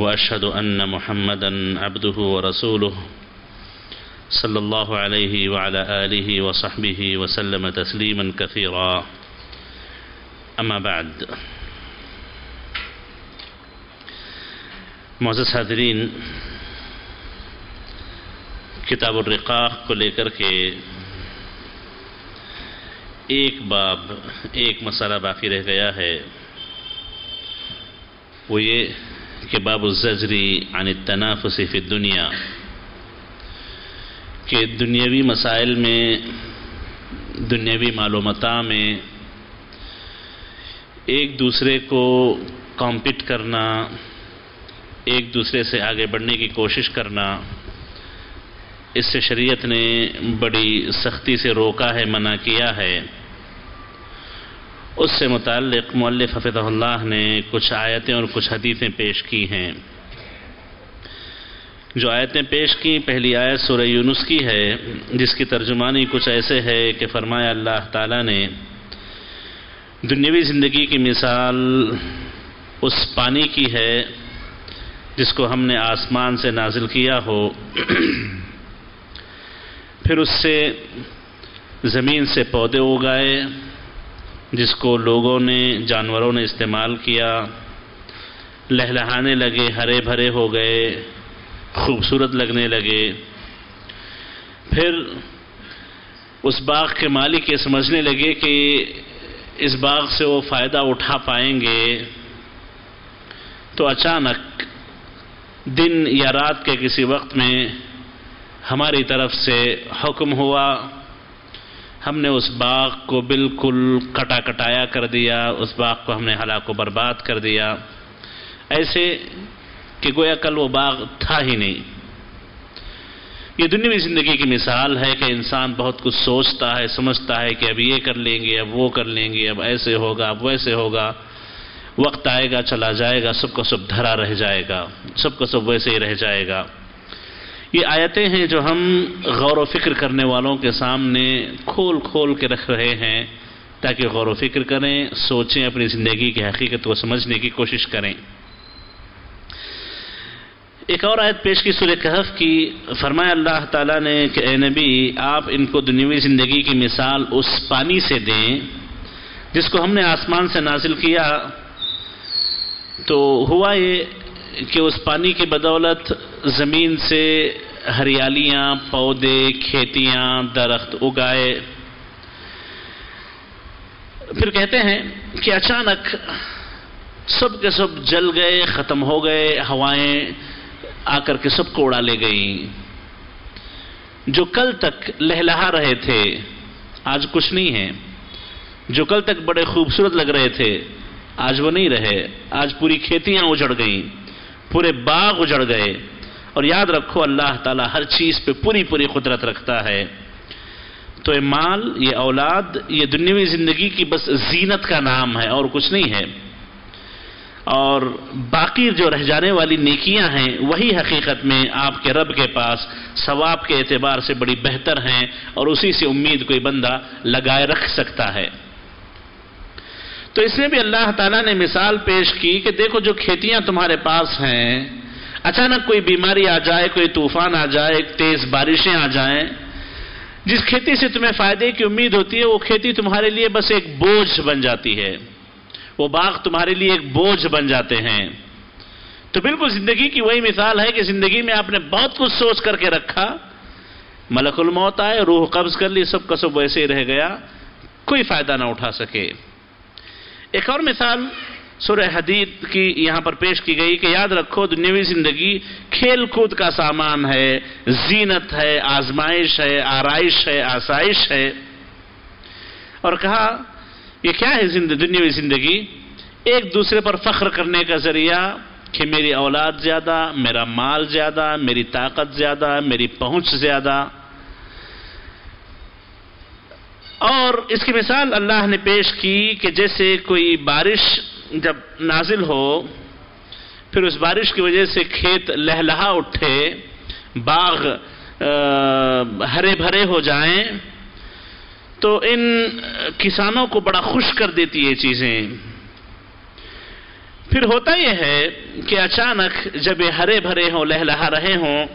وأشهد أن محمدا عبده ورسوله صلى الله عليه وعلى آله وصحبه وسلم تسليما كثيرا. أما بعد. معزز حاضرین کتاب الرقاق کو لے کر کے ایک باب ایک مسئلہ باقی رہ گیا ہے. وہ یہ کہ باب الزجری عن التنافس فی الدنیا، کہ دنیاوی مسائل میں، دنیاوی معلومات میں ایک دوسرے کو کمپٹ کرنا، ایک دوسرے سے آگے بڑھنے کی کوشش کرنا، اس سے شریعت نے بڑی سختی سے روکا ہے، منع کیا ہے۔ اس سے متعلق مؤلف حفظہ اللہ نے کچھ آیتیں اور کچھ حدیثیں پیش کی ہیں۔ جو آیتیں پیش کی، پہلی آیت سورہ یونس کی ہے، جس کی ترجمانی کچھ ایسے ہے کہ فرمایا اللہ تعالیٰ نے، دنیاوی زندگی کی مثال اس پانی کی ہے جس کو ہم نے آسمان سے نازل کیا ہو۔ پھر اس سے زمین سے پودے اگائے۔ جس کو لوگوں نے، جانوروں نے استعمال کیا۔ لہلہانے لگے، ہرے بھرے ہو گئے، خوبصورت لگنے لگے۔ پھر اس باغ کے مالک یہ سمجھنے لگے کہ اس باغ سے وہ فائدہ اٹھا پائیں گے۔ تو اچانک دن یا رات کے کسی وقت میں ہماری طرف سے حکم ہوا۔ ہم نے اس باغ کو بالکل کٹا کٹایا کر دیا، اس باغ کو ہم نے ہلاک و برباد کر دیا۔ ایسے کہ گویا کل وہ باغ تھا ہی نہیں۔ یہ دنیاوی زندگی کی مثال ہے کہ انسان بہت کچھ سوچتا ہے، سمجھتا ہے کہ اب یہ کر لیں گے، اب وہ کر لیں گے، اب ایسے ہوگا، اب ویسے ہوگا۔ وقت آئے گا، چلا جائے گا، سب کا سب دھرا رہ جائے گا، سب کا سب ویسے ہی رہ جائے گا۔ یہ آیتیں ہیں جو ہم غور و فکر کرنے والوں کے سامنے کھول کھول کے رکھ رہے ہیں تاکہ غور و فکر کریں، سوچیں، اپنی زندگی کی حقیقت کو سمجھنے کی کوشش کریں۔ ایک اور آیت پیش کی سورہ کہف کی، فرمایا اللہ تعالیٰ نے کہ اے نبی، آپ ان کو دنیوی زندگی کی مثال اس پانی سے دیں جس کو ہم نے آسمان سے نازل کیا۔ تو ہوا یہ کہ اس پانی کی بدولت زمین سے ہریالیاں، پودے، کھیتیاں، درخت اگائے۔ پھر کہتے ہیں کہ اچانک سب کے سب جل گئے، ختم ہو گئے، ہوائیں آ کر کے سب کو اڑا لے گئیں۔ جو کل تک لہلہا رہے تھے، آج کچھ نہیں ہے۔ جو کل تک بڑے خوبصورت لگ رہے تھے، آج وہ نہیں رہے۔ آج پوری کھیتیاں اجڑ گئیں۔ پورے باغ اجڑ گئے۔ اور یاد رکھو، اللہ تعالیٰ ہر چیز پہ پوری پوری قدرت رکھتا ہے۔ تو یہ مال، یہ اولاد، یہ دنیاوی زندگی کی بس زینت کا نام ہے اور کچھ نہیں ہے۔ اور باقی جو رہ جانے والی نیکیاں ہیں، وہی حقیقت میں آپ کے رب کے پاس ثواب کے اعتبار سے بڑی بہتر ہیں اور اسی سے امید کوئی بندہ لگائے رکھ سکتا ہے۔ تو اس میں بھی اللہ تعالیٰ نے مثال پیش کی کہ دیکھو جو کھیتیاں تمہارے پاس ہیں، اچانک کوئی بیماری آ جائے، کوئی طوفان آ جائے تیز بارشیں آ جائیں، جس کھیتی سے تمہیں فائدے کی امید ہوتی ہے، وہ کھیتی تمہارے لیے بس ایک بوجھ بن جاتی ہے۔ وہ باغ تمہارے لیے ایک بوجھ بن جاتے ہیں۔ تو بالکل زندگی کی وہی مثال ہے کہ زندگی میں آپ نے بہت کچھ سوچ کر کے رکھا۔ ملک الموت آئے، روح قبض کر لی، سب کا سب ویسے ہی رہ گیا۔ کوئی فائدہ نہ اٹھا سکے۔ ایک اور مثال سورہ حدید کی یہاں پر پیش کی گئی کہ یاد رکھو دنیاوی زندگی کھیل کود کا سامان ہے، زینت ہے، آزمائش ہے، آرائش ہے، آسائش ہے۔ اور کہا، یہ کیا ہے دنیاوی زندگی؟ ایک دوسرے پر فخر کرنے کا ذریعہ کہ میری اولاد زیادہ، میرا مال زیادہ، میری طاقت زیادہ، میری پہنچ زیادہ۔ اور اس کی مثال اللہ نے پیش کی کہ جیسے کوئی بارش جب نازل ہو، پھر اس بارش کی وجہ سے کھیت لہلہا اٹھے، باغ ہرے بھرے ہو جائیں، تو ان کسانوں کو بڑا خوش کر دیتی یہ چیزیں۔ پھر ہوتا یہ ہے کہ اچانک جب یہ ہرے بھرے ہوں، لہلہا رہے ہوں،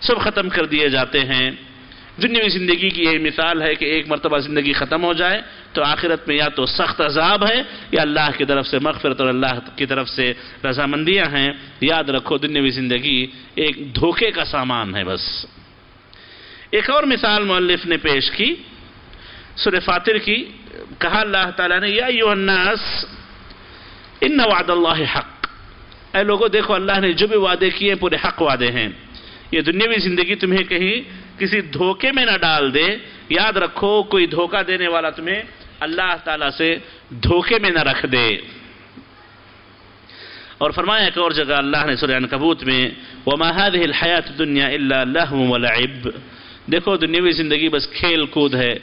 سب ختم کر دیے جاتے ہیں۔ دنیاوی زندگی کی یہ مثال ہے کہ ایک مرتبہ زندگی ختم ہو جائے تو آخرت میں یا تو سخت عذاب ہے یا اللہ کی طرف سے مغفرت اور اللہ کی طرف سے رضامندیاں ہیں۔ یاد رکھو دنیاوی زندگی ایک دھوکے کا سامان ہے بس۔ ایک اور مثال مؤلف نے پیش کی، سورہ فاتر کی، کہا اللہ تعالیٰ نے، یا الناس، ان وعد اللہ حق۔ اے لوگوں دیکھو اللہ نے جو بھی وعدے کیے پورے حق وعدے ہیں۔ یہ دنیاوی زندگی تمہیں کہیں کسی دھوکے میں نہ ڈال دے، یاد رکھو، کوئی دھوکہ دینے والا تمہیں اللہ تعالیٰ سے دھوکے میں نہ رکھ دے۔ اور فرمایا ایک اور جگہ اللہ نے سورہ انکبوت میں، وَمَا هَذِهِ الْحَيَاةُ الدُّنْيَا إِلَّا لَهُمْ وَلَعِبْ۔ دیکھو، دنیاوی زندگی بس کھیل کود ہے،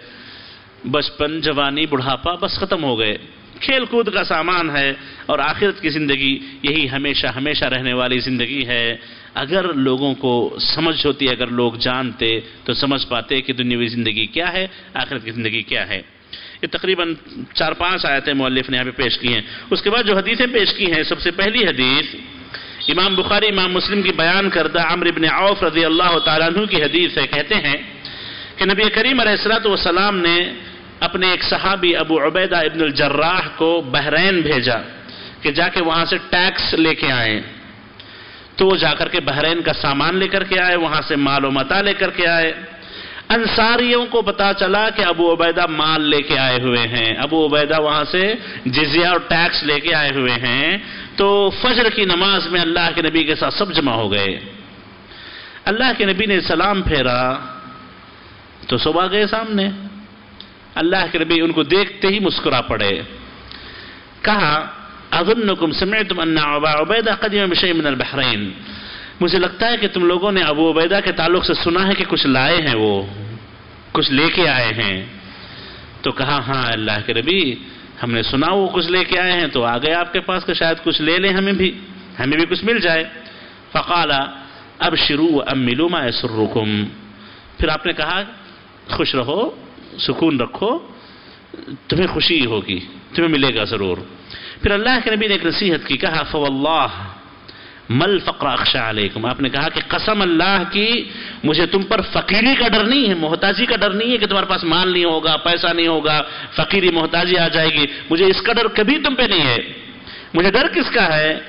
بچپن، جوانی، بڑھاپا، بس ختم ہو گئے۔ کھیل کود کا سامان ہے اور آخرت کی زندگی یہی ہمیشہ ہمیشہ رہنے والی زندگی ہے۔ اگر لوگوں کو سمجھ ہوتی ہے اگر لوگ جانتے تو سمجھ پاتے کہ دنیاوی زندگی کیا ہے، آخرت کی زندگی کیا ہے۔ یہ تقریباً چار پانچ آیتیں مؤلف نے یہاں پہ پیش کی ہیں۔ اس کے بعد جو حدیثیں پیش کی ہیں، سب سے پہلی حدیث، امام بخاری، امام مسلم کی بیان کردہ عمر بن عوف رضی اللہ تعالیٰ عنہ کی حدیث ہے۔ کہتے ہیں کہ نبی کریم علیہ السلام نے اپنے ایک صحابی ابو عبیدہ ابن الجراح کو بحرین بھیجا کہ جا کے وہاں سے ٹیکس لے کے آئیں تو وہ جا کر کے بحرین کا سامان لے کر کے آئے، وہاں سے مال و متا لے کر کے آئے۔ انصاریوں کو پتا چلا کہ ابو عبیدہ مال لے کے آئے ہوئے ہیں۔ ابو عبیدہ وہاں سے جزیہ اور ٹیکس لے کے آئے ہوئے ہیں۔ تو فجر کی نماز میں اللہ کے نبی کے ساتھ سب جمع ہو گئے۔ اللہ کے نبی نے سلام پھیرا تو صبح گئے سامنے۔ اللہ کے نبی ان کو دیکھتے ہی مسکرا پڑے۔ کہا، اظنکم سمعتم ان ابا عبیدہ قدیم بشئی من البحرین مجھے لگتا ہے کہ تم لوگوں نے ابو عبیدہ کے تعلق سے سنا ہے کہ کچھ لائے ہیں وہ، کچھ لے کے آئے ہیں۔ تو کہا ہاں اللہ کے نبی، ہم نے سنا وہ کچھ لے کے آئے ہیں، تو آ گئے آپ کے پاس کہ شاید کچھ لے لیں ہمیں بھی ہمیں بھی کچھ مل جائے۔ فقالا اب شروع اب ملو ما سرکم پھر آپ نے کہا، خوش رہو سکون رکھو، تمہیں خوشی ہوگی، تمہیں ملے گا ضرور۔ پھر اللہ کے نبی نے ایک نصیحت کی، کہا، فواللہ مل فقر اخشا علیکم؟ آپ نے کہا کہ قسم اللہ کی، مجھے تم پر فقیری کا ڈر نہیں ہے، محتاجی کا ڈر نہیں ہے کہ تمہارے پاس مال نہیں ہوگا، پیسہ نہیں ہوگا، فقیری محتاجی آ جائے گی۔ مجھے اس کا ڈر کبھی تم پہ نہیں ہے۔ مجھے ڈر کس کا ہے؟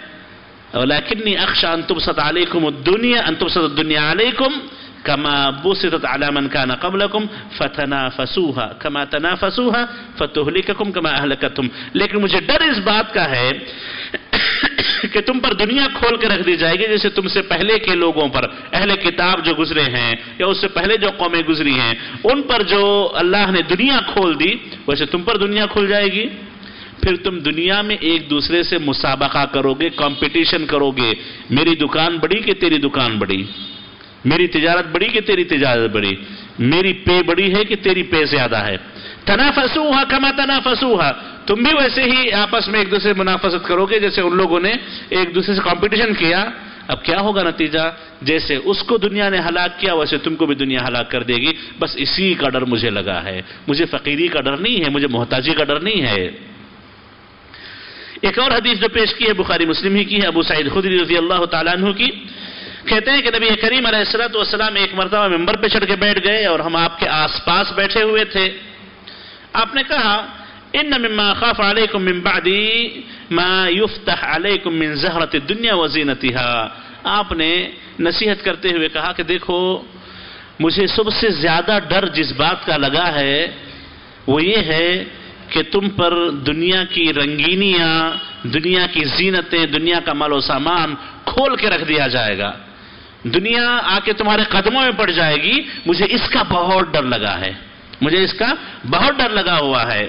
لیکنی اخشا ان تبسط علیکم الدنیا ان تبسط الدنیا علیکم كما بسطت على من كان قبلكم فتنافسوها. كما تنافسوها فتهلككم كما اهلكتهم لیکن مجھے ڈر اس بات کا ہے کہ تم پر دنیا کھول کے رکھ دی جائے گی جیسے تم سے پہلے کے لوگوں پر، اہل کتاب جو گزرے ہیں یا اس سے پہلے جو قومیں گزری ہیں، ان پر جو اللہ نے دنیا کھول دی، ویسے تم پر دنیا کھول جائے گی؟ پھر تم دنیا میں ایک دوسرے سے مسابقہ کرو گے، کمپٹیشن کرو گے، میری دکان بڑی کہ تیری دکان بڑی؟ میری تجارت بڑی کہ تیری تجارت بڑی؟ میری پے بڑی ہے کہ تیری پے زیادہ ہے؟ تنافسوہا کما تنافسوہا۔ تم بھی ویسے ہی آپس میں ایک دوسرے منافست کرو گے، جیسے ان لوگوں نے ایک دوسرے سے کمپٹیشن کیا۔ اب کیا ہوگا نتیجہ؟ جیسے اس کو دنیا نے ہلاک کیا، ویسے تم کو بھی دنیا ہلاک کر دے گی۔ بس اسی کا ڈر مجھے لگا ہے۔ مجھے فقیری کا ڈر نہیں ہے، مجھے محتاجی کا ڈر نہیں ہے۔ ایک اور حدیث جو پیش کی ہے، بخاری مسلم ہی کی ہے، ابو سعید خدری رضی اللہ تعالیٰ عنہ کی۔ کہتے ہیں کہ نبی کریم علیہ السلام والسلام ایک مرتبہ ممبر پہ چڑھ کے بیٹھ گئے اور ہم آپ کے آس پاس بیٹھے ہوئے تھے۔ آپ نے کہا، ان مما خاف علیکم من بعدی ما یفتح علیکم من زہرت الدنیا وزینتها آپ نے نصیحت کرتے ہوئے کہا کہ دیکھو، مجھے سب سے زیادہ ڈر جس بات کا لگا ہے وہ یہ ہے کہ تم پر دنیا کی رنگینیاں، دنیا کی زینتیں، دنیا کا مال و سامان کھول کے رکھ دیا جائے گا۔ دنیا آ کے تمہارے قدموں میں پڑ جائے گی، مجھے اس کا بہت ڈر لگا ہے۔ مجھے اس کا بہت ڈر لگا ہوا ہے۔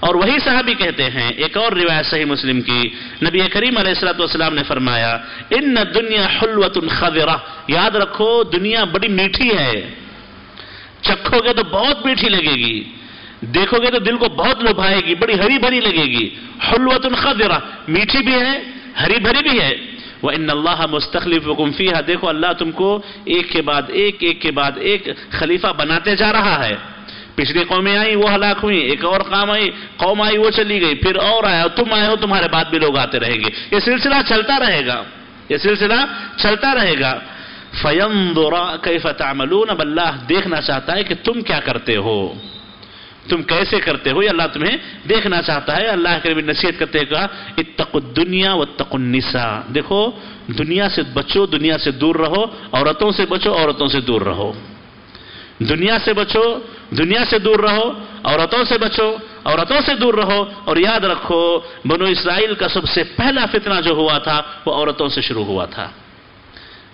اور وہی صحابی کہتے ہیں، ایک اور روایت صحیح مسلم کی، نبی کریم علیہ السلام والسلام نے فرمایا، ان دنیا حلوت خضرہ یاد رکھو، دنیا بڑی میٹھی ہے۔ چکھو گے تو بہت میٹھی لگے گی۔ دیکھو گے تو دل کو بہت لبھائے گی، بڑی ہری بھری لگے گی۔ حلوت خضرہ، میٹھی بھی ہے، ہری بھری بھی ہے۔ وہ ان اللہ مستخلف فِيهَا۔ دیکھو، اللہ تم کو ایک کے بعد ایک ایک کے بعد ایک خلیفہ بناتے جا رہا ہے۔ پچھلی قومیں آئیں، وہ ہلاک ہوئی ایک اور قوم آئی قوم آئی، وہ چلی گئی، پھر اور آیا۔ تم آئے ہو، تمہارے بعد بھی لوگ آتے رہیں گے۔ یہ سلسلہ چلتا رہے گا۔ یہ سلسلہ چلتا رہے گا۔ فَيَنْظُرَ كَيْفَ تَعْمَلُونَ۔ اب اللہ دیکھنا چاہتا ہے کہ تم کیا کرتے ہو۔ تم کیسے کرتے ہو یہ اللہ تمہیں دیکھنا چاہتا ہے اللہ کے نصیحت کرتے کہا، اتقوا الدنیا واتقوا النساء۔ دیکھو، دنیا سے بچو، دنیا سے دور رہو، عورتوں سے بچو، عورتوں سے دور رہو۔ دنیا سے بچو، دنیا سے دور رہو، عورتوں سے بچو، عورتوں سے دور رہو۔ اور یاد رکھو، بنو اسرائیل کا سب سے پہلا فتنہ جو ہوا تھا، وہ عورتوں سے شروع ہوا تھا۔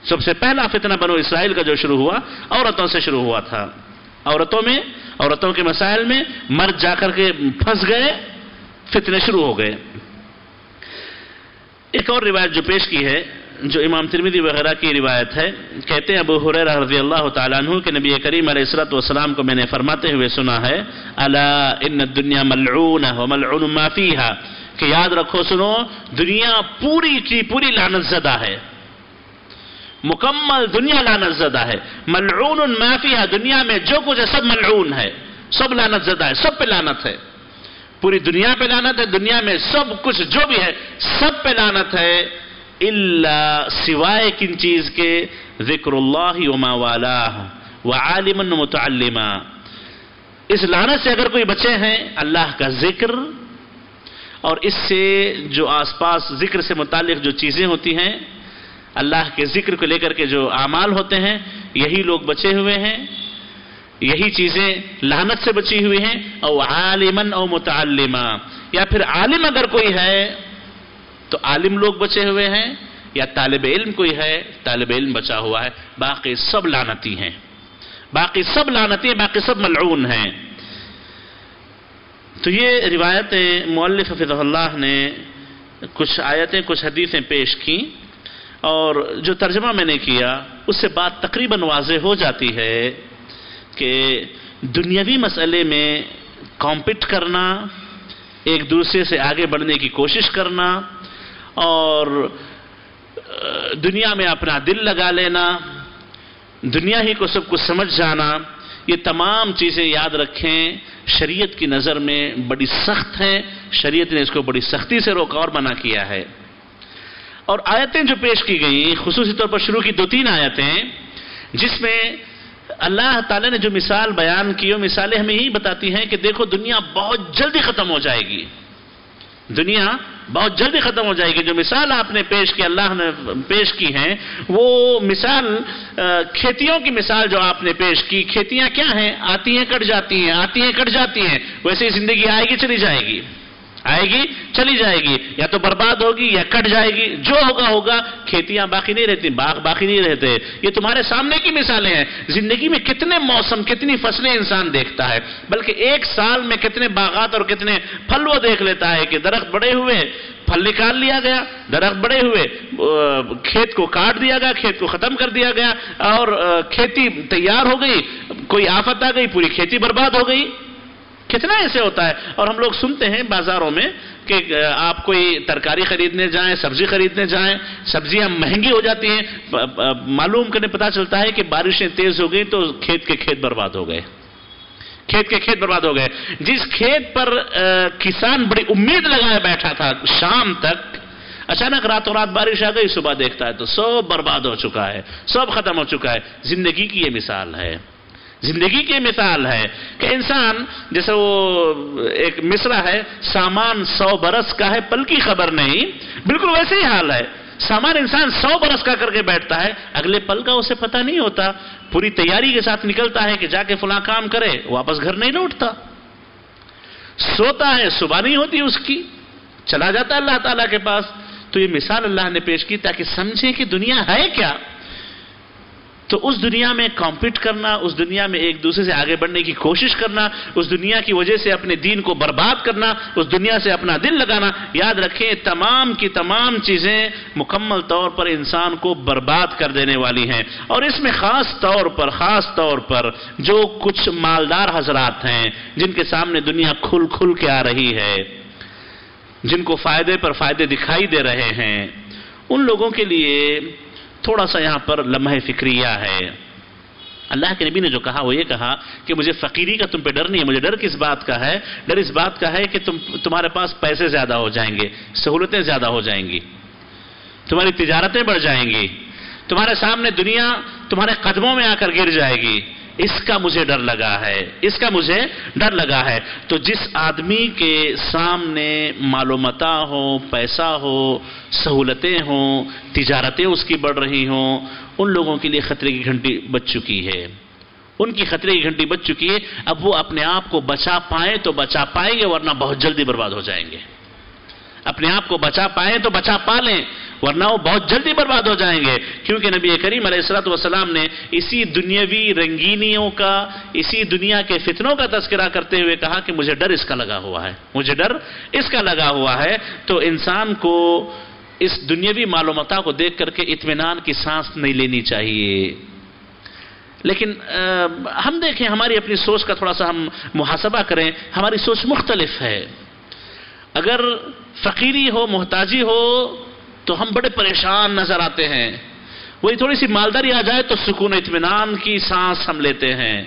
سب سے پہلا فتنہ بنو اسرائیل کا جو شروع ہوا، عورتوں سے شروع ہوا تھا۔ عورتوں میں، عورتوں کے مسائل میں مرد جا کر کے پھنس گئے، فتنے شروع ہو گئے۔ ایک اور روایت جو پیش کی ہے، جو امام ترمیدی وغیرہ کی روایت ہے، کہتے ہیں ابو حریرہ رضی اللہ تعالیٰ عنہ کہ نبی کریم علیہ السلام والسلام کو میں نے فرماتے ہوئے سنا ہے، الا ان الدنیا ملعون وملعون ما فیہا کہ یاد رکھو، سنو، دنیا پوری کی پوری لعنت زدہ ہے۔ مکمل دنیا لعنت زدہ ہے۔ ملعون ما دنیا میں جو کچھ ہے سب ملعون ہے۔ سب لعنت زدہ ہے، سب پہ لعنت ہے۔ پوری دنیا پہ لعنت ہے، دنیا میں سب کچھ جو بھی ہے، سب پہ لعنت ہے۔ اللہ سوائے کن چیز کے، ذکر اللہ وما والا وعالما متعلما اس لعنت سے اگر کوئی بچے ہیں، اللہ کا ذکر۔ اور اس سے جو آس پاس ذکر سے متعلق جو چیزیں ہوتی ہیں اللہ کے ذکر کو لے کر کے جو اعمال ہوتے ہیں، یہی لوگ بچے ہوئے ہیں، یہی چیزیں لعنت سے بچی ہوئی ہیں، او عالما او متعلما۔ یا پھر عالم اگر کوئی ہے، تو عالم لوگ بچے ہوئے ہیں، یا طالب علم کوئی ہے، طالب علم بچا ہوا ہے۔ باقی سب لانتی ہیں۔ باقی سب لانتی ہیں، باقی سب ملعون ہیں۔ تو یہ روایت مولف حفظ اللہ نے کچھ آیتیں، کچھ حدیثیں پیش کی اور جو ترجمہ میں نے کیا، اس سے بات تقریباً واضح ہو جاتی ہے کہ دنیاوی مسئلے میں کمپٹ کرنا، ایک دوسرے سے آگے بڑھنے کی کوشش کرنا اور دنیا میں اپنا دل لگا لینا، دنیا ہی کو سب کچھ سمجھ جانا، یہ تمام چیزیں یاد رکھیں، شریعت کی نظر میں بڑی سخت ہیں، شریعت نے اس کو بڑی سختی سے روکا اور منع کیا ہے۔ اور آیتیں جو پیش کی گئیں، خصوصی طور پر شروع کی دو تین آیتیں، جس میں اللہ تعالیٰ نے جو مثال بیان کی، وہ مثالیں ہمیں یہی بتاتی ہیں کہ دیکھو دنیا بہت جلدی ختم ہو جائے گی۔ دنیا بہت جلدی ختم ہو جائے گی۔ جو مثال آپ نے پیش کی، اللہ نے پیش کی ہیں، وہ مثال کھیتیوں کی مثال جو آپ نے پیش کی، کھیتیاں کیا ہیں؟ آتی ہیں کٹ جاتی ہیں آتی ہیں کٹ جاتی ہیں، ویسے ہی زندگی آئے گی، چلی جائے گی۔ آئے گی، چلی جائے گی، یا تو برباد ہوگی، یا کٹ جائے گی، جو ہوگا ہوگا، کھیتیاں باقی نہیں رہتی، باغ باقی نہیں رہتے۔ یہ تمہارے سامنے کی مثالیں ہیں۔ زندگی میں کتنے موسم، کتنی فصلیں انسان دیکھتا ہے، بلکہ ایک سال میں کتنے باغات اور کتنے پھل وہ دیکھ لیتا ہے کہ درخت بڑے ہوئے، پھل نکال لیا گیا، درخت بڑے ہوئے کھیت کو کاٹ دیا گیا، کھیت کو ختم کر دیا گیا اور کھیتی تیار ہو گئی، کوئی آفت آ گئی، پوری کھیتی برباد ہو گئی۔ کتنا ایسے ہوتا ہے؟ اور ہم لوگ سنتے ہیں بازاروں میں کہ آپ کوئی ترکاری خریدنے جائیں، سبزی خریدنے جائیں، سبزیاں مہنگی ہو جاتی ہیں معلوم کرنے پتا چلتا ہے کہ بارشیں تیز ہو گئی تو کھیت کے کھیت برباد ہو گئے۔ کھیت کے کھیت برباد ہو گئے۔ جس کھیت پر کسان بڑی امید لگائے بیٹھا تھا شام تک، اچانک راتوں رات بارش آ گئی، صبح دیکھتا ہے تو سب برباد ہو چکا ہے، سب ختم ہو چکا ہے۔ زندگی کی یہ مثال ہے۔ زندگی کی مثال ہے کہ انسان جیسے وہ ایک مصرہ ہے، سامان سو برس کا ہے پل کی خبر نہیں، بالکل ویسے ہی حال ہے۔ سامان انسان سو برس کا کر کے بیٹھتا ہے، اگلے پل کا اسے پتہ نہیں ہوتا۔ پوری تیاری کے ساتھ نکلتا ہے کہ جا کے فلاں کام کرے، واپس گھر نہیں لوٹتا۔ سوتا ہے، صبح نہیں ہوتی اس کی۔ چلا جاتا ہے اللہ تعالیٰ کے پاس۔ تو یہ مثال اللہ نے پیش کی تاکہ سمجھیں کہ دنیا ہے کیا۔ تو اس دنیا میں کمپیٹ کرنا، اس دنیا میں ایک دوسرے سے آگے بڑھنے کی کوشش کرنا، اس دنیا کی وجہ سے اپنے دین کو برباد کرنا، اس دنیا سے اپنا دل لگانا، یاد رکھیں تمام کی تمام چیزیں مکمل طور پر انسان کو برباد کر دینے والی ہیں۔ اور اس میں خاص طور پر، خاص طور پر جو کچھ مالدار حضرات ہیں، جن کے سامنے دنیا کھل کھل کے آ رہی ہے، جن کو فائدے پر فائدے دکھائی دے رہے ہیں، ان لوگوں کے لیے تھوڑا سا یہاں پر لمحہ فکریہ ہے۔ اللہ کے نبی نے جو کہا وہ یہ کہا کہ مجھے فقیری کا تم پہ ڈر نہیں ہے، مجھے ڈر کس بات کا ہے؟ ڈر اس بات کا ہے کہ تم، تمہارے پاس پیسے زیادہ ہو جائیں گے، سہولتیں زیادہ ہو جائیں گی، تمہاری تجارتیں بڑھ جائیں گی، تمہارے سامنے دنیا تمہارے قدموں میں آ کر گر جائے گی۔ اس کا مجھے ڈر لگا ہے، اس کا مجھے ڈر لگا ہے۔ تو جس آدمی کے سامنے معلومتا ہو پیسہ ہو سہولتیں ہوں، تجارتیں اس کی بڑھ رہی ہوں، ان لوگوں کے لیے خطرے کی گھنٹی بچ چکی ہے۔ ان کی خطرے کی گھنٹی بچ چکی ہے۔ اب وہ اپنے آپ کو بچا پائیں تو بچا پائیں گے، ورنہ بہت جلدی برباد ہو جائیں گے۔ اپنے آپ کو بچا پائیں تو بچا پا لیں۔ ورنہ وہ بہت جلدی برباد ہو جائیں گے۔ کیونکہ نبی کریم علیہ السلام نے اسی دنیاوی رنگینیوں کا، اسی دنیا کے فتنوں کا تذکرہ کرتے ہوئے کہا کہ مجھے ڈر اس کا لگا ہوا ہے۔ مجھے ڈر اس کا لگا ہوا ہے۔ تو انسان کو اس دنیاوی معلومات کو دیکھ کر کے اطمینان کی سانس نہیں لینی چاہیے۔ لیکن ہم دیکھیں، ہماری اپنی سوچ کا تھوڑا سا ہم محاسبہ کریں۔ ہماری سوچ مختلف ہے۔ اگر فقیری ہو، محتاجی ہو تو ہم بڑے پریشان نظر آتے ہیں۔ وہی تھوڑی سی مالداری آ جائے تو سکون اطمینان کی سانس ہم لیتے ہیں۔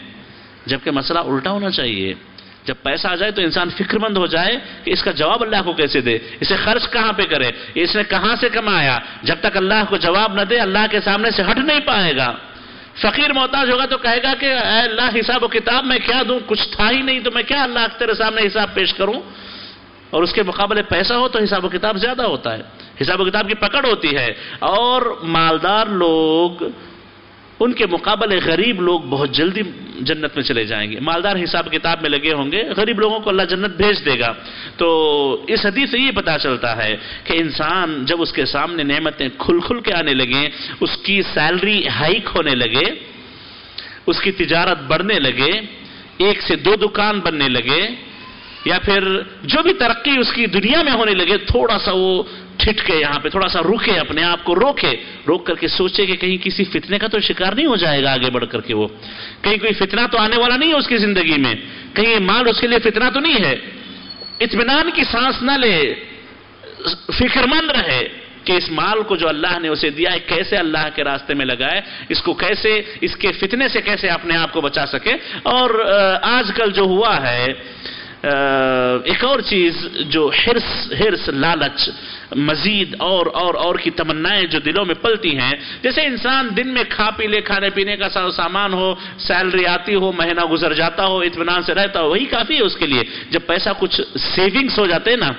جبکہ مسئلہ الٹا ہونا چاہیے۔ جب پیسہ آ جائے تو انسان فکر مند ہو جائے کہ اس کا جواب اللہ کو کیسے دے۔ اسے خرچ کہاں پہ کرے؟ اس نے کہاں سے کمایا؟ جب تک اللہ کو جواب نہ دے، اللہ کے سامنے سے ہٹ نہیں پائے گا۔ فقیر محتاج ہوگا تو کہے گا کہ اے اللہ، حساب و کتاب میں کیا دوں؟ کچھ تھا ہی نہیں تو میں کیا اللہ تیرے سامنے حساب پیش کروں؟ اور اس کے مقابلے پیسہ ہو تو حساب و کتاب زیادہ ہوتا ہے۔ حساب و کتاب کی پکڑ ہوتی ہے اور مالدار لوگ، ان کے مقابلے غریب لوگ بہت جلدی جنت میں چلے جائیں گے۔ مالدار حساب کتاب میں لگے ہوں گے، غریب لوگوں کو اللہ جنت بھیج دے گا۔ تو اس حدیث سے یہ پتا چلتا ہے کہ انسان جب اس کے سامنے نعمتیں کھل کھل کے آنے لگیں، اس کی سیلری ہائک ہونے لگے، اس کی تجارت بڑھنے لگے، ایک سے دو دکان بننے لگے، یا پھر جو بھی ترقی اس کی دنیا میں ہونے لگے، تھوڑا سا وہ ٹھٹ کے یہاں پہ، تھوڑا سا روکے اپنے آپ کو، روکے، روک کر کے سوچے کہ کہیں کسی فتنے کا تو شکار نہیں ہو جائے گا آگے بڑھ کر کے وہ۔ کہیں کوئی فتنہ تو آنے والا نہیں ہے اس کی زندگی میں۔ کہیں یہ مال اس کے لیے فتنہ تو نہیں ہے۔ اطمینان کی سانس نہ لے، فکر مند رہے کہ اس مال کو جو اللہ نے اسے دیا ہے، کیسے اللہ کے راستے میں لگائے، اس کو کیسے، اس کے فتنے سے کیسے اپنے آپ کو بچا سکے۔ اور آج کل جو ہوا ہے ایک اور چیز جو حرس حرس لالچ مزید اور اور اور کی تمنائیں جو دلوں میں پلتی ہیں۔ جیسے انسان دن میں کھا پی لے، کھانے پینے کا سامان ہو، سیلری آتی ہو، مہینہ گزر جاتا ہو، اطمینان سے رہتا ہو، وہی کافی ہے اس کے لیے۔ جب پیسہ کچھ سیونگز ہو جاتے ہیں نا،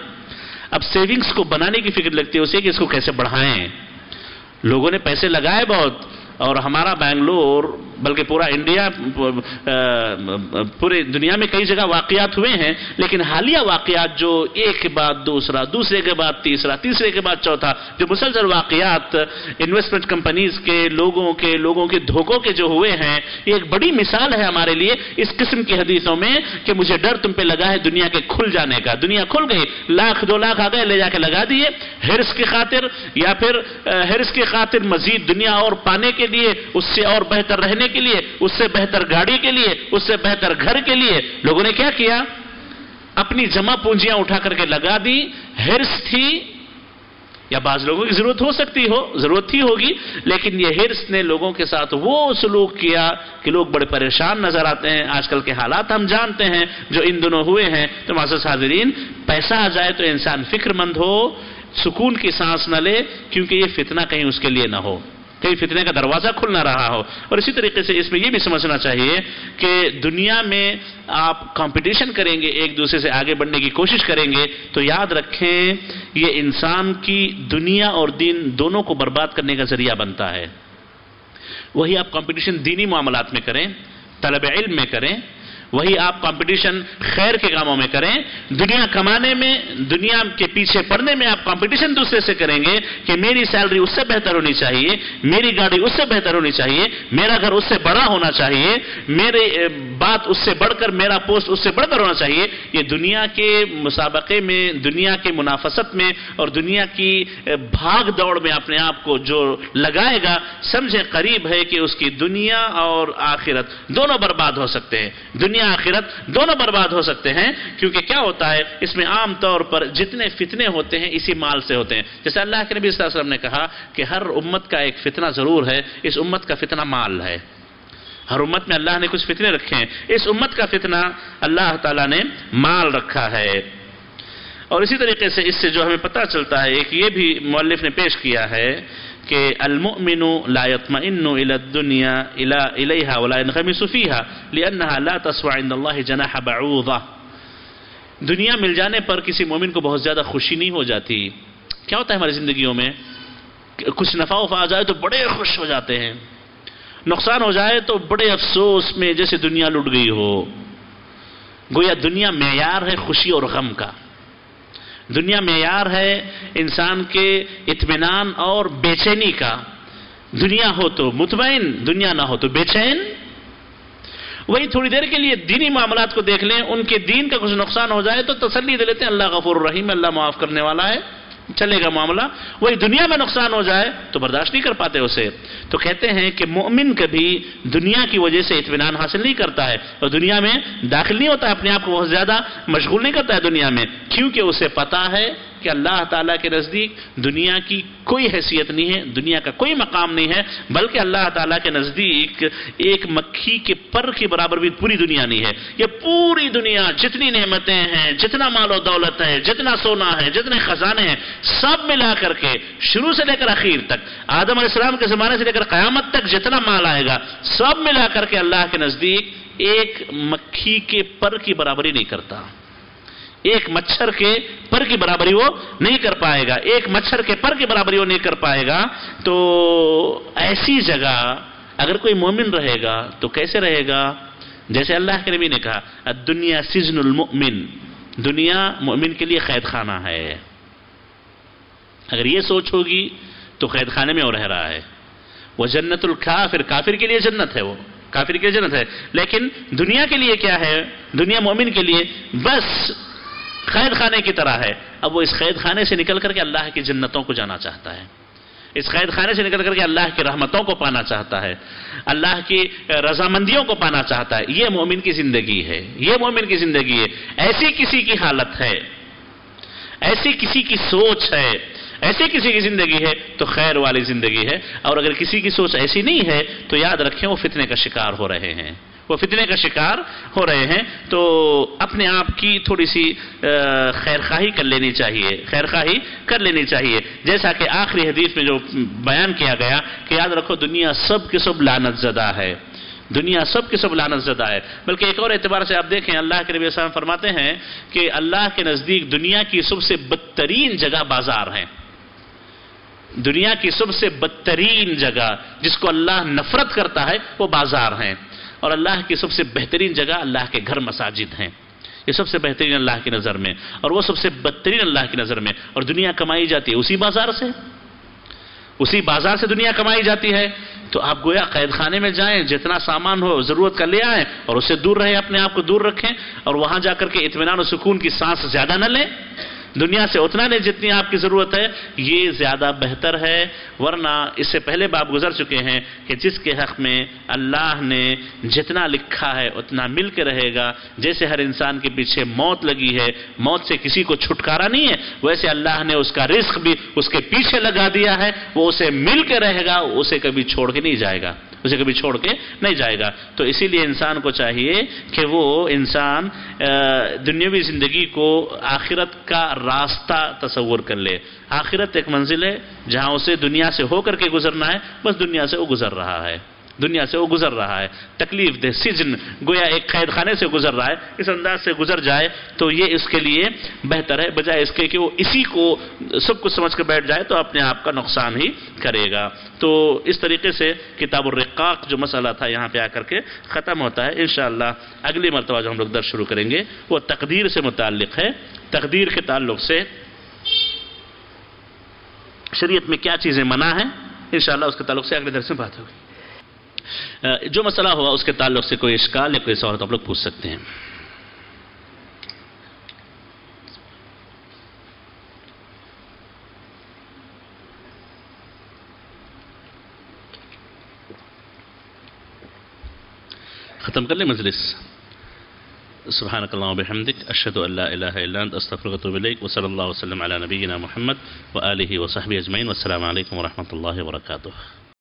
اب سیونگز کو بنانے کی فکر لگتی ہے اسے کہ اس کو کیسے بڑھائیں۔ لوگوں نے پیسے لگائے بہت اور ہمارا بینگلور بلکہ پورا انڈیا پورے دنیا میں کئی جگہ واقعات ہوئے ہیں، لیکن حالیہ واقعات جو ایک کے بعد دوسرا، دوسرے کے بعد تیسرا، تیسرے کے بعد چوتھا، جو مسلسل واقعات انویسٹمنٹ کمپنیز کے، لوگوں کے لوگوں کے دھوکوں کے جو ہوئے ہیں، یہ ایک بڑی مثال ہے ہمارے لیے اس قسم کی حدیثوں میں کہ مجھے ڈر تم پہ لگا ہے دنیا کے کھل جانے کا۔ دنیا کھل گئی، لاکھ، دو لاکھ آ گئے، لے جا کے لگا دیے۔ ہرس کی خاطر یا پھر ہرس کی خاطر مزید دنیا اور پانے کے لیے اس سے اور بہتر رہنے کرنے کے لیے، اس سے بہتر گاڑی کے لیے، اس سے بہتر گھر کے لیے۔ لوگوں نے کیا کیا؟ اپنی جمع پونجیاں اٹھا کر کے لگا دی۔ ہرس تھی، یا بعض لوگوں کی ضرورت ہو سکتی ہو، ضرورت تھی ہوگی، لیکن یہ ہرس نے لوگوں کے ساتھ وہ سلوک کیا کہ لوگ بڑے پریشان نظر آتے ہیں۔ آج کل کے حالات ہم جانتے ہیں، جو ان دنوں ہوئے ہیں۔ تو معذر حاضرین، پیسہ آ جائے تو انسان فکر مند ہو، سکون کی سانس نہ لے، کیونکہ یہ فتنہ کہیں اس کے لیے نہ ہو۔ کہیں فتنے کا دروازہ کھل نہ رہا ہو۔ اور اسی طریقے سے اس میں یہ بھی سمجھنا چاہیے کہ دنیا میں آپ کمپٹیشن کریں گے، ایک دوسرے سے آگے بڑھنے کی کوشش کریں گے، تو یاد رکھیں یہ انسان کی دنیا اور دین دونوں کو برباد کرنے کا ذریعہ بنتا ہے۔ وہی آپ کمپٹیشن دینی معاملات میں کریں، طلب علم میں کریں وہی آپ کمپٹیشن خیر کے کاموں میں کریں، دنیا کمانے میں، دنیا کے پیچھے پڑنے میں آپ کمپٹیشن دوسرے سے کریں گے کہ میری سیلری اس سے بہتر ہونی چاہیے، میری گاڑی اس سے بہتر ہونی چاہیے، میرا گھر اس سے بڑا ہونا چاہیے، میرے بات اس سے بڑھ کر میرا پوسٹ اس سے بڑھ کر ہونا چاہیے، یہ دنیا کے مسابقے میں، دنیا کے منافست میں اور دنیا کی بھاگ دوڑ میں اپنے آپ کو جو لگائے گا، سمجھے قریب ہے کہ اس کی دنیا اور آخرت دونوں برباد ہو سکتے ہیں۔ دنیا آخرت دونوں برباد ہو سکتے ہیں، کیونکہ کیا ہوتا ہے، اس میں عام طور پر جتنے فتنے ہوتے ہیں، اسی مال سے ہوتے ہیں۔ جیسے اللہ کے نبی صلی اللہ علیہ وسلم نے کہا کہ ہر امت کا ایک فتنہ ضرور ہے، اس امت کا فتنہ مال ہے۔ ہر امت میں اللہ نے کچھ فتنے رکھے ہیں۔ اس امت کا فتنہ اللہ تعالیٰ نے مال رکھا ہے۔ اور اسی طریقے سے اس سے جو ہمیں پتہ چلتا ہے، ایک یہ بھی مؤلف نے پیش کیا ہے کہ المؤمن لا يطمئن الى الدنيا الى اليها ولا ينغمس فيها لانها لا تسوى عند الله جناح بعوضه دنیا مل جانے پر کسی مومن کو بہت زیادہ خوشی نہیں ہو جاتی۔ کیا ہوتا ہے ہماری زندگیوں میں؟ کچھ نفع وفا آ جائے تو بڑے خوش ہو جاتے ہیں۔ نقصان ہو جائے تو بڑے افسوس میں جیسے دنیا لٹ گئی ہو۔ گویا دنیا معیار ہے خوشی اور غم کا۔ دنیا معیار ہے انسان کے اطمینان اور بے چینی کا۔ دنیا ہو تو مطمئن، دنیا نہ ہو تو بے چین۔ وہی تھوڑی دیر کے لیے دینی معاملات کو دیکھ لیں، ان کے دین کا کچھ نقصان ہو جائے تو تسلی دے لیتے ہیں، اللہ غفور الرحیم، اللہ معاف کرنے والا ہے۔ چلے گا معاملہ وہی دنیا میں نقصان ہو جائے تو برداشت نہیں کر پاتے اسے۔ تو کہتے ہیں کہ مومن کبھی دنیا کی وجہ سے اطمینان حاصل نہیں کرتا ہے اور دنیا میں داخل نہیں ہوتا، اپنے آپ کو بہت زیادہ مشغول نہیں کرتا ہے دنیا میں، کیونکہ اسے پتا ہے کہ اللہ تعالیٰ کے نزدیک دنیا کی کوئی حیثیت نہیں ہے، دنیا کا کوئی مقام نہیں ہے، بلکہ اللہ تعالیٰ کے نزدیک ایک مکھی کے پر کے برابر بھی پوری دنیا نہیں ہے۔ یہ پوری دنیا جتنی نعمتیں ہیں، جتنا مال و دولت ہے جتنا سونا ہے، جتنے خزانے ہیں، سب ملا کر کے شروع سے لے کر اخیر تک، آدم علیہ السلام کے زمانے سے لے کر قیامت تک جتنا مال آئے گا، سب ملا کر کے اللہ کے نزدیک ایک مکھی کے پر کی برابری نہیں کرتا۔ ایک مچھر کے پر کی برابری وہ نہیں کر پائے گا، ایک مچھر کے پر کی برابری وہ نہیں کر پائے گا۔ تو ایسی جگہ اگر کوئی مومن رہے گا تو کیسے رہے گا؟ جیسے اللہ کے نبی نے کہا دنیا سجن المؤمن، دنیا مومن کے لیے قید خانہ ہے۔ اگر یہ سوچ ہوگی تو قید خانے میں وہ رہ رہا ہے۔ وہ جنت الکافر، کافر کے لیے جنت ہے وہ۔ کافر کے لیے جنت ہے۔ لیکن دنیا کے لیے کیا ہے؟ دنیا مومن کے لیے۔ بس قید خانے کی طرح ہے۔ اب وہ اس قید خانے سے نکل کر کے اللہ کی جنتوں کو جانا چاہتا ہے۔ اس قید خانے سے نکل کر کے اللہ کی رحمتوں کو پانا چاہتا ہے۔ اللہ کی رضامندیوں کو پانا چاہتا ہے۔ یہ مومن کی زندگی ہے۔ یہ مومن کی زندگی ہے۔ ایسی کسی کی حالت ہے۔ ایسی کسی کی سوچ ہے۔ ایسی کسی کی زندگی ہے تو خیر والی زندگی ہے۔ اور اگر کسی کی سوچ ایسی نہیں ہے تو یاد رکھیں وہ فتنے کا شکار ہو رہے ہیں۔ وہ فتنے کا شکار ہو رہے ہیں، تو اپنے آپ کی تھوڑی سی خیرخواہی کر لینی چاہیے، خیرخواہی کر لینی چاہیے۔ جیسا کہ آخری حدیث میں جو بیان کیا گیا کہ یاد رکھو، دنیا سب کے سب لانت زدہ ہے۔ دنیا سب کے سب لانت زدہ ہے۔ بلکہ ایک اور اعتبار سے آپ دیکھیں، اللہ کے نبی السلام فرماتے ہیں کہ اللہ کے نزدیک دنیا کی سب سے بدترین جگہ بازار ہیں دنیا کی سب سے بدترین جگہ جس کو اللہ نفرت کرتا ہے، وہ بازار ہیں۔ اور اللہ کی سب سے بہترین جگہ اللہ کے گھر مساجد ہیں۔ یہ سب سے بہترین اللہ کی نظر میں، اور وہ سب سے بدترین اللہ کی نظر میں، اور دنیا کمائی جاتی ہے۔ اسی بازار سے، اسی بازار سے دنیا کمائی جاتی ہے۔ تو آپ گویا قید خانے میں جائیں، جتنا سامان ہو، ضرورت کا لے آئیں، اور اسے دور رہے اپنے آپ کو دور رکھیں، اور وہاں جا کر کے اطمینان و سکون کی سانس زیادہ نہ لیں۔ دنیا سے اتنا نہیں جتنی آپ کی ضرورت ہے، یہ زیادہ بہتر ہے۔ ورنہ اس سے پہلے باپ گزر چکے ہیں کہ جس کے حق میں اللہ نے جتنا لکھا ہے، اتنا مل کے رہے گا۔ جیسے ہر انسان کے پیچھے موت لگی ہے، موت سے کسی کو چھٹکارا نہیں ہے، ویسے اللہ نے اس کا رزق بھی اس کے پیچھے لگا دیا ہے۔ وہ اسے مل کے رہے گا اسے کبھی چھوڑ کے نہیں جائے گا۔ اسے کبھی چھوڑ کے نہیں جائے گا۔ تو اسی لیے انسان کو چاہیے کہ وہ انسان دنیاوی زندگی کو آخرت کا راستہ تصور کر لے۔ آخرت ایک منزل ہے جہاں اسے دنیا سے ہو کر کے گزرنا ہے، بس دنیا سے وہ گزر رہا ہے۔ دنیا سے وہ گزر رہا ہے۔ تکلیف دہ سجن گویا ایک قید خانے سے گزر رہا ہے۔ اس انداز سے گزر جائے تو یہ اس کے لیے بہتر ہے، بجائے اس کے کہ وہ اسی کو سب کچھ سمجھ کر بیٹھ جائے تو اپنے آپ کا نقصان ہی کرے گا۔ تو اس طریقے سے کتاب الرقاق جو مسئلہ تھا یہاں پہ آ کر کے ختم ہوتا ہے۔ انشاءاللہ اگلی مرتبہ جو ہم لوگ درس شروع کریں گے وہ تقدیر سے متعلق ہے۔ تقدیر کے تعلق سے شریعت میں کیا چیزیں منع ہیں؟ انشاءاللہ اس کے تعلق سے اگلے درس میں بات ہوگی۔ جو مسئلہ ہوا، اس کے تعلق سے کوئی اشکال یا کوئی سوال تو آپ لوگ پوچھ سکتے ہیں۔ ختم کر لیں مجلس۔ سبحانك اللهم وبحمدك أشهد أن لا إله إلا أنت أستغفرك وأتوب إليك وصلى الله وسلم على نبينا محمد وآله وصحبه أجمعين والسلام عليكم ورحمة الله وبركاته